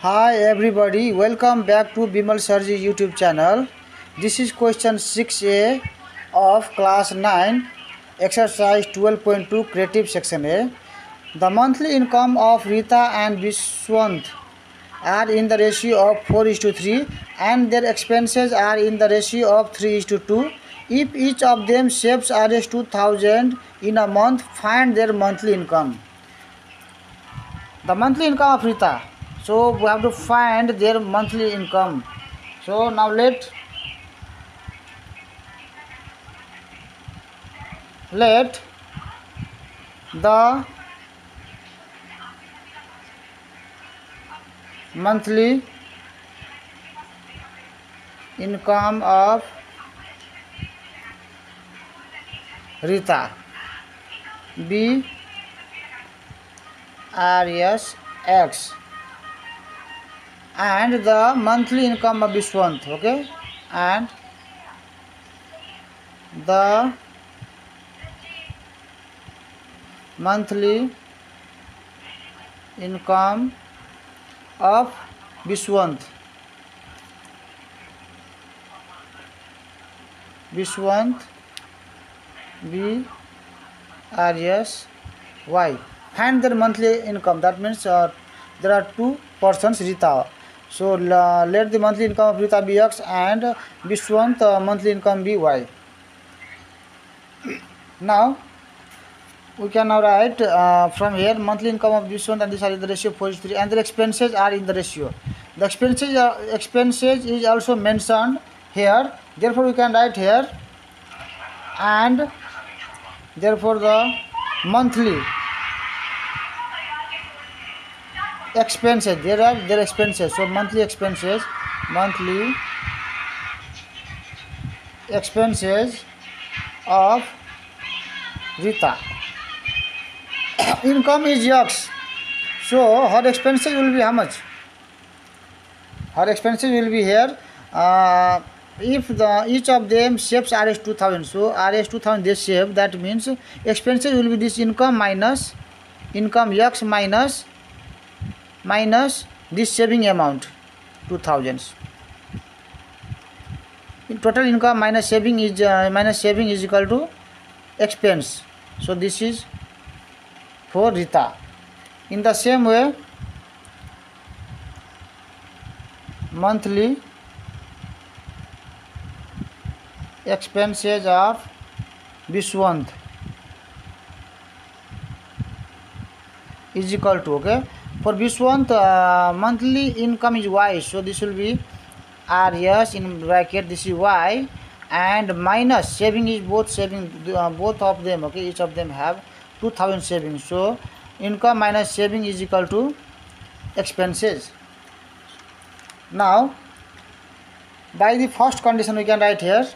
Hi everybody, welcome back to Bimal Sir G YouTube channel. This is question 6a of class 9, exercise 12.2 creative section A. The monthly income of Rita and Bishwant are in the ratio of 4 is to 3 and their expenses are in the ratio of 3 is to 2. If each of them saves Rs 2000 in a month, find their monthly income. The monthly income of Rita. So we have to find their monthly income. So now let let the monthly income of Rita be Rs X and the monthly income of Bishwant okay? And the monthly income of Bishwant Bishwant B R S Y. Find their monthly income that means uh, there are two persons Rita so let the monthly income of Rita be X and Bishwant uh, monthly income be Y. Now we can now write uh, from here monthly income of Bishwant and this are in the ratio 4 is 3 and the expenses are in the ratio. The expenses expenses is also mentioned here. Therefore we can write here and therefore the monthly expenses there are their expenses so monthly expenses monthly expenses of Rita income is X so her expenses will be how much her expenses will be here uh, if the each of them saves rs 2000 so rs 2000 they save that means expenses will be this income minus income x minus minus this saving amount two thousands total income minus saving is minus saving is equal to expense so this is for Rita in the same way monthly expenses of Vishwant is equal to okay? For Bishwant uh, monthly income is y so this will be rs in bracket this is y and minus saving is both saving uh, both of them okay each of them have 2000 savings so income minus saving is equal to expenses. Now by the first condition we can write here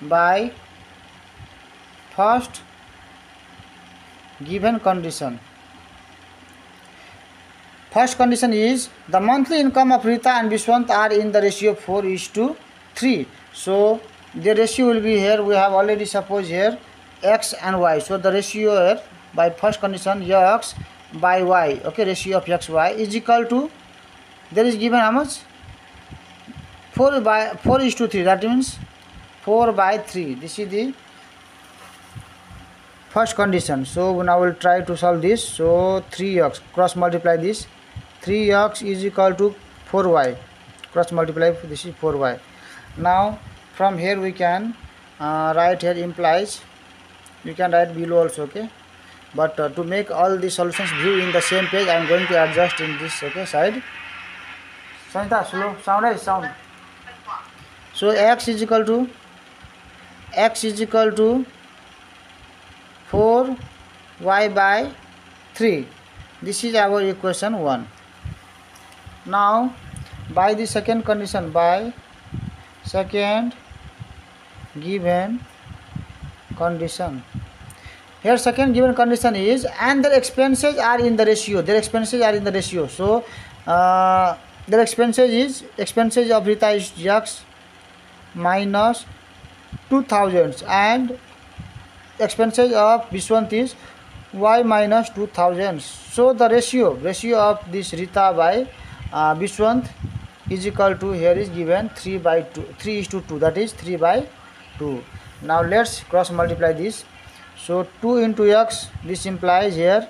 by first given condition. First condition is the monthly income of Rita and Bishwant are in the ratio 4 is to 3 so the ratio will be here. We have already supposed here x and y. So the ratio here by first condition x by y. Okay ratio of x y is equal to there is given how much? 4 by 4 is to 3 that means 4 by 3 this is the first condition. So now we'll try to solve this. So 3x cross multiply this. 3x is equal to 4y cross multiply this is 4y now from here we can uh, write here implies. You can write below also okay? But uh, to make all the solutions view in the same page i am going to adjust in this okay side. Sanita, slow sound is sound. So x is equal to x is equal to 4 y by 3 this is our equation 1 now by the second condition by second given condition. Here second given condition is and their expenses are in the ratio. Their expenses are in the ratio. So uh, their expenses is expenses of Rita is x minus 2000 and expenses of Vishwant is y minus 2000 so the ratio ratio of this rita by uh, Vishwant is equal to here is given 3 by 2 3 is to 2 that is 3 by 2 now let's cross multiply this so 2 into x this implies here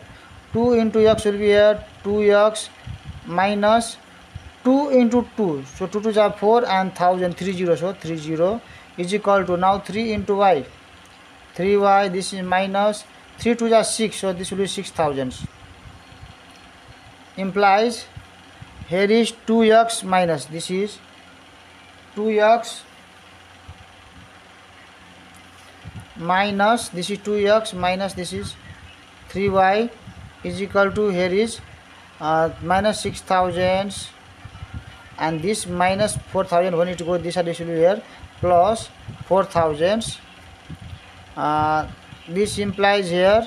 2 into x will be here 2x minus 2 into 2 so 2 to are 4 and 1000 30 so 30 is equal to now 3 into y 3y this is minus 3 to are 6 so this will be 6000 implies here is 2x minus this is 2x minus this is 2x minus this is 3y is equal to here is uh, minus 6000 and this minus 4000 when it go this addition here plus 4000 uh, this implies here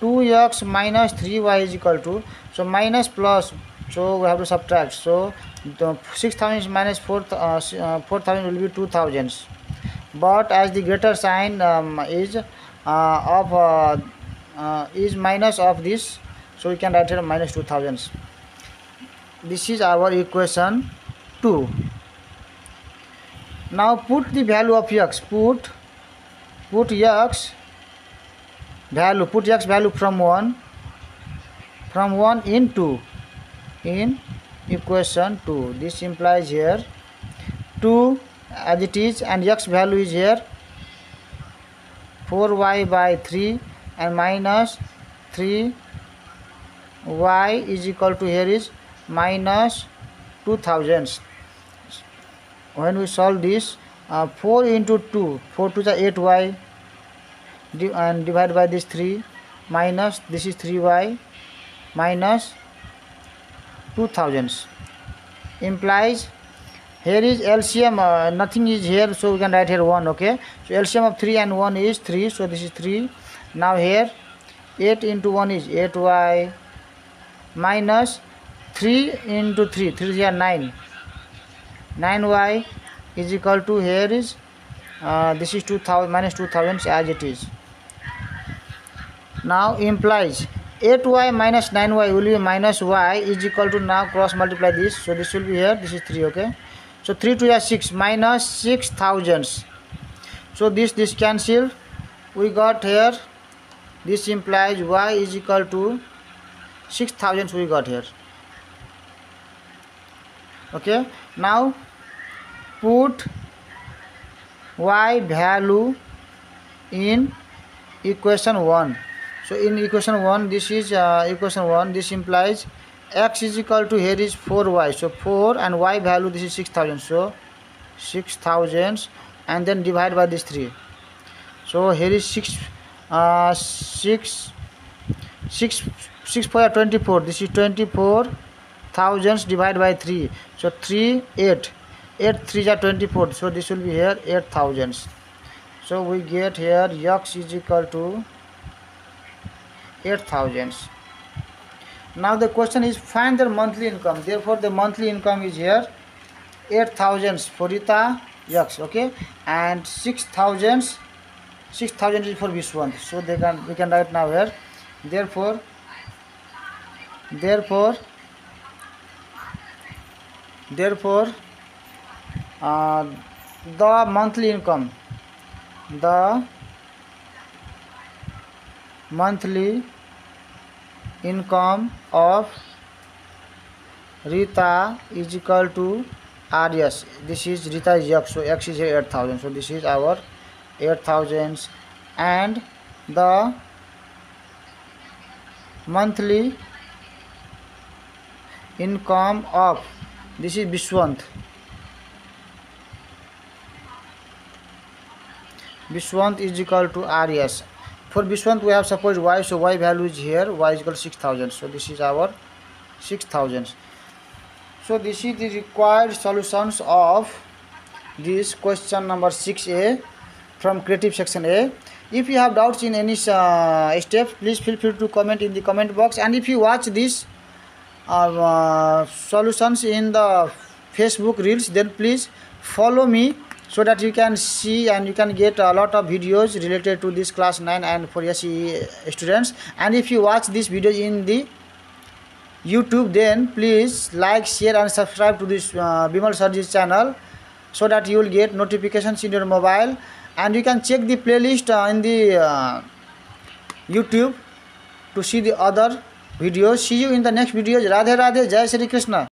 2x minus 3y is equal to so minus plus so we have to subtract. So the 6000 minus 4 uh, uh 4000 will be 2000 but as the greater sign um, is uh, of uh, uh, is minus of this so we can write here minus 2000 this is our equation 2 now put the value of x put put x value put x value from 1 from 1 in 2 in equation 2 this implies here 2 as it is and x value is here 4y by 3 and minus 3 y is equal to here is minus 2000 when we solve this uh, 4 into 2 4 to the 8 y and divide by this 3 minus this is 3y minus 2000 implies here is LCM uh, nothing is here so we can write here 1 okay? So LCM of 3 and 1 is 3 so this is 3 now here 8 into 1 is 8y minus 3 into 3 3 is 9 9y is equal to here is uh, this is 2000 minus 2000 as it is. Now implies 8y minus 9y will be minus y is equal to now cross multiply this. So this will be here this is 3 okay? So 3 to is 6 minus 6 thousands. So this this cancel. We got here this implies y is equal to 6 thousands we got here. Okay? Now put y value in equation 1 so in equation 1 this is uh, equation 1 this implies x is equal to here is 4y so 4 and y value this is 6000 so 6000 and then divide by this 3 so here is 6 uh, 6 6 6 for 24 this is 24 thousands divided by 3 so 3 8 8 3 are 24 so this will be here 8 thousands. So we get here x is equal to 8 thousands. Now the question is find their monthly income. Therefore the monthly income is here 8000 for Rita X okay? And 6000 6000 is for Bishwant so they can we can write now here. Therefore therefore therefore the monthly income. The monthly income of Rita is equal to R S. This is Rita is X so X is eight thousand so this is our eight thousands and the monthly income of this is Vishwant Vishwant is equal to R S for Vishwant we have suppose Y so Y value is here Y is equal six thousand so this is our six thousand so this is the required solutions of this question number six A from creative section A if you have doubts in any step please feel free to comment in the comment box and if you watch this solutions in the Facebook reels then please follow me so that you can see and you can get a lot of videos related to this class 9 and for SE students. And if you watch this video in the YouTube then please like share and subscribe to this uh, Bimal Sir G's channel so that you will get notifications in your mobile. And you can check the playlist uh, in the uh, YouTube to see the other videos. See you in the next videos Radhe Radhe Jai Shri Krishna